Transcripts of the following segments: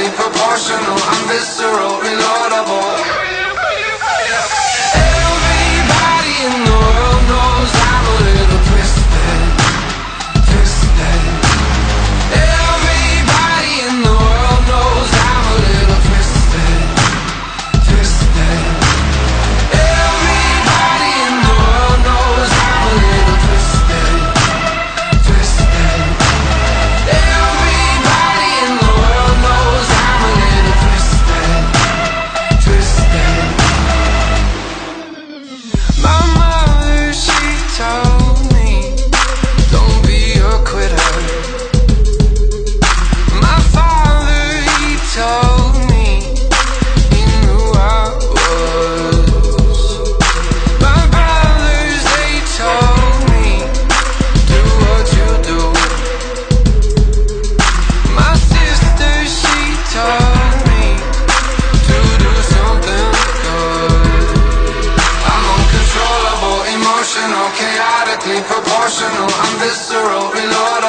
proportional, I'm visceral.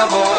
Directly